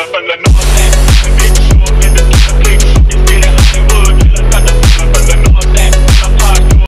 But the north